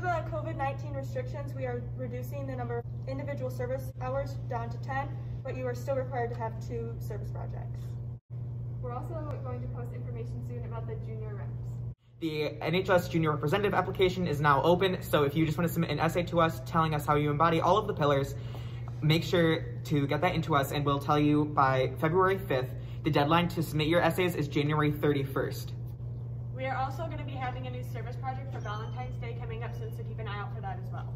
to the COVID-19 restrictions, we are reducing the number of individual service hours down to 10, but you are still required to have two service projects. We're also going to post information soon about the junior reps. The NHS Junior Representative application is now open, so if you just want to submit an essay to us telling us how you embody all of the pillars, make sure to get that into us and we'll tell you by February 5th. The deadline to submit your essays is January 31st. We are also going to be having a new service project for Valentine's Day that as well.